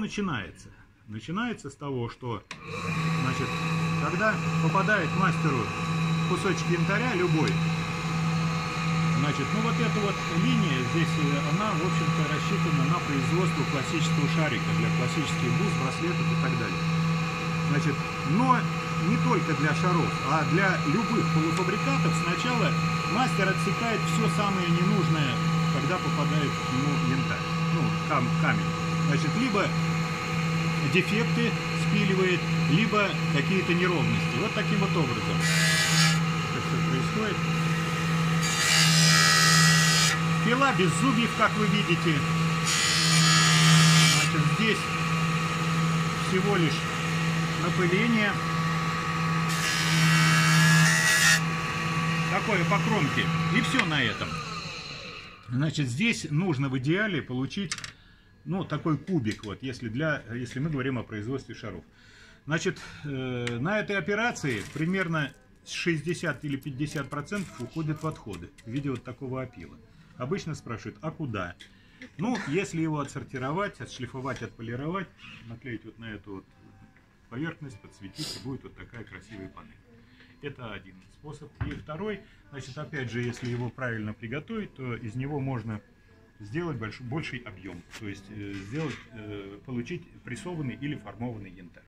начинается? Начинается с того, что, значит, когда попадает мастеру кусочек янтаря любой, значит, ну вот эта вот линия здесь, э, она, в общем-то, рассчитана на производство классического шарика для классических бус, браслетов и так далее. Значит, но не только для шаров, а для любых полуфабрикатов сначала мастер отсекает все самое ненужное, когда попадает ну, янтарь, ну, кам камень. Значит, либо дефекты спиливает, либо какие-то неровности. Вот таким вот образом это все происходит. Пила без зубьев, как вы видите. Значит, здесь всего лишь напыление. Такое по кромке. И все на этом. Значит, здесь нужно в идеале получить ну, такой кубик, вот, если, для, если мы говорим о производстве шаров. Значит, э, на этой операции примерно 60 или 50 процентов уходит в отходы в виде вот такого опила. Обычно спрашивают, а куда? Ну, если его отсортировать, отшлифовать, отполировать, наклеить вот на эту вот поверхность, подсветить, и будет вот такая красивая панель. Это один способ. И второй, значит, опять же, если его правильно приготовить, то из него можно сделать больш, больший объем, то есть э, сделать, э, получить прессованный или формованный янтарь.